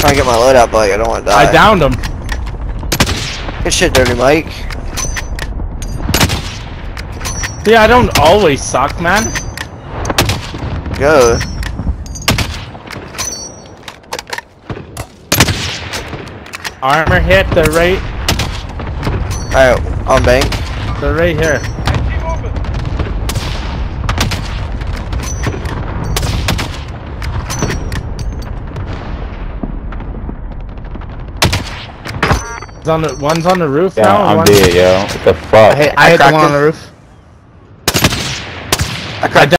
Trying to get my load out, but I don't want to die. I downed him. Good shit, Dirty Mike. See, I don't always suck, man. Go. Armor hit, they're right, Alright, on bank. they're right here. One's on the, one's on the roof yeah, now. I'm one... dead, yo. What the fuck? I, hit, I, I hit the one on the roof. I cracked